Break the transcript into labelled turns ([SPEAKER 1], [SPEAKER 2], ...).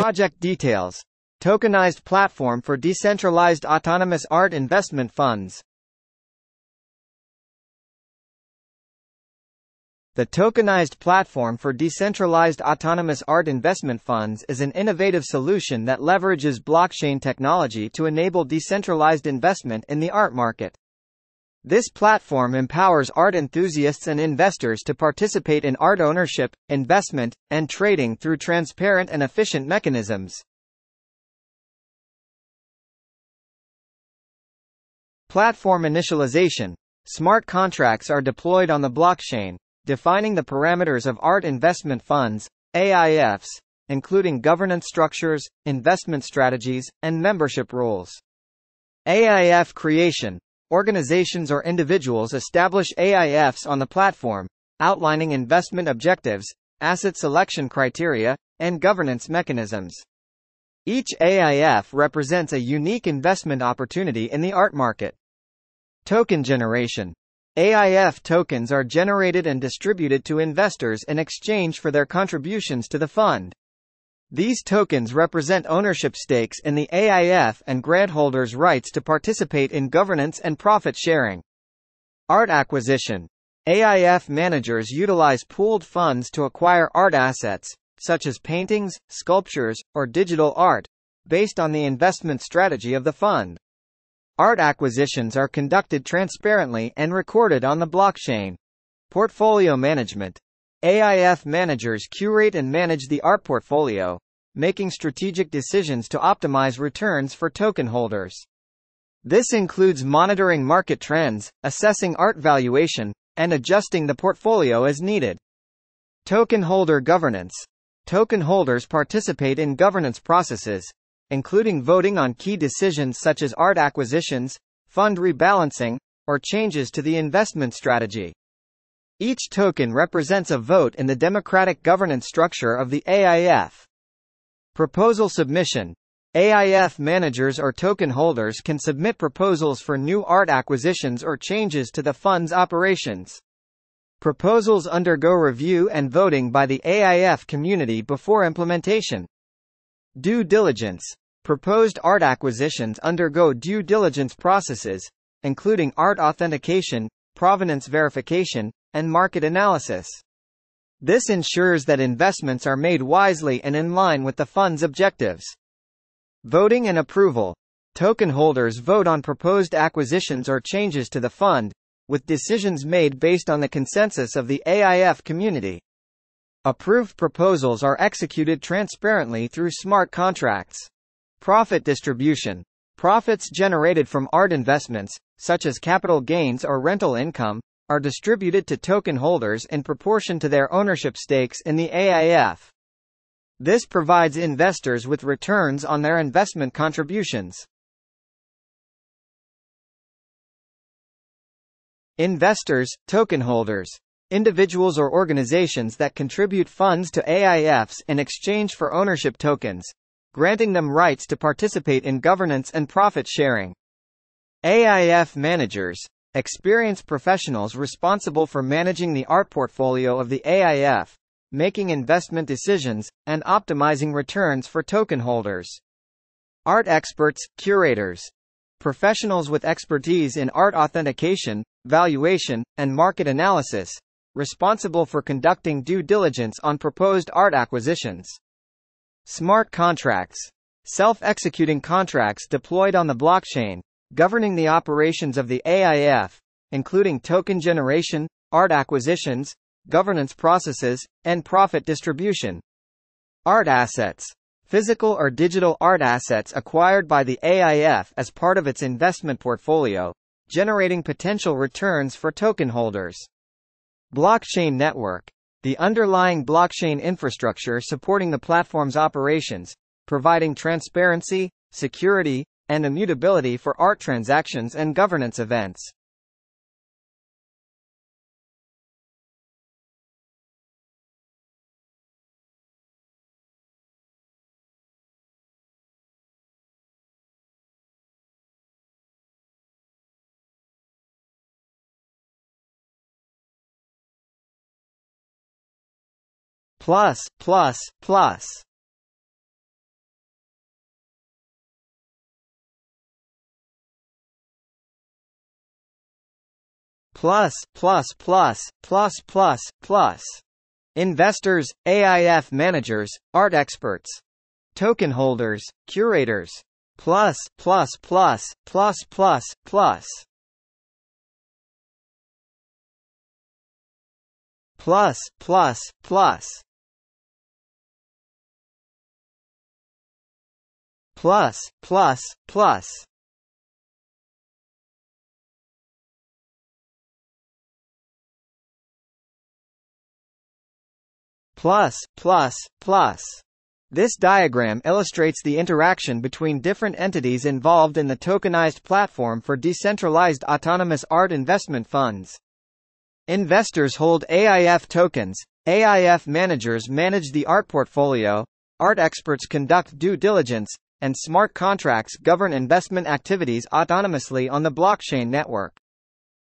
[SPEAKER 1] Project details. Tokenized platform for decentralized autonomous art investment funds. The tokenized platform for decentralized autonomous art investment funds is an innovative solution that leverages blockchain technology to enable decentralized investment in the art market. This platform empowers art enthusiasts and investors to participate in art ownership, investment, and trading through transparent and efficient mechanisms. Platform initialization. Smart contracts are deployed on the blockchain, defining the parameters of art investment funds, AIFs, including governance structures, investment strategies, and membership rules. AIF creation. Organizations or individuals establish AIFs on the platform, outlining investment objectives, asset selection criteria, and governance mechanisms. Each AIF represents a unique investment opportunity in the art market. Token generation. AIF tokens are generated and distributed to investors in exchange for their contributions to the fund. These tokens represent ownership stakes in the AIF and grant holders' rights to participate in governance and profit sharing. Art acquisition. AIF managers utilize pooled funds to acquire art assets, such as paintings, sculptures, or digital art, based on the investment strategy of the fund. Art acquisitions are conducted transparently and recorded on the blockchain. Portfolio management. AIF managers curate and manage the art portfolio, making strategic decisions to optimize returns for token holders. This includes monitoring market trends, assessing art valuation, and adjusting the portfolio as needed. Token holder governance. Token holders participate in governance processes, including voting on key decisions such as art acquisitions, fund rebalancing, or changes to the investment strategy. Each token represents a vote in the democratic governance structure of the AIF. Proposal submission. AIF managers or token holders can submit proposals for new art acquisitions or changes to the fund's operations. Proposals undergo review and voting by the AIF community before implementation. Due diligence. Proposed art acquisitions undergo due diligence processes, including art authentication, provenance verification, and market analysis. This ensures that investments are made wisely and in line with the fund's objectives. Voting and approval. Token holders vote on proposed acquisitions or changes to the fund, with decisions made based on the consensus of the AIF community. Approved proposals are executed transparently through smart contracts. Profit distribution. Profits generated from art investments, such as capital gains or rental income, are distributed to token holders in proportion to their ownership stakes in the AIF. This provides investors with returns on their investment contributions. Investors, token holders, individuals or organizations that contribute funds to AIFs in exchange for ownership tokens, granting them rights to participate in governance and profit sharing. AIF managers, experienced professionals responsible for managing the art portfolio of the AIF, making investment decisions, and optimizing returns for token holders. Art experts, curators, professionals with expertise in art authentication, valuation, and market analysis, responsible for conducting due diligence on proposed art acquisitions. Smart contracts. Self-executing contracts deployed on the blockchain, governing the operations of the AIF, including token generation, art acquisitions, governance processes, and profit distribution. Art assets. Physical or digital art assets acquired by the AIF as part of its investment portfolio, generating potential returns for token holders. Blockchain network the underlying blockchain infrastructure supporting the platform's operations, providing transparency, security, and immutability for art transactions and governance events. plus, plus, plus. Plus plus plus plus plus plus. Investors AIF managers art experts. Token holders curators. Plus plus plus plus plus plus. Plus plus plus. Plus plus plus plus plus plus this diagram illustrates the interaction between different entities involved in the tokenized platform for decentralized autonomous art investment funds. Investors hold AIF tokens, AIF managers manage the art portfolio, art experts conduct due diligence, and smart contracts govern investment activities autonomously on the blockchain network.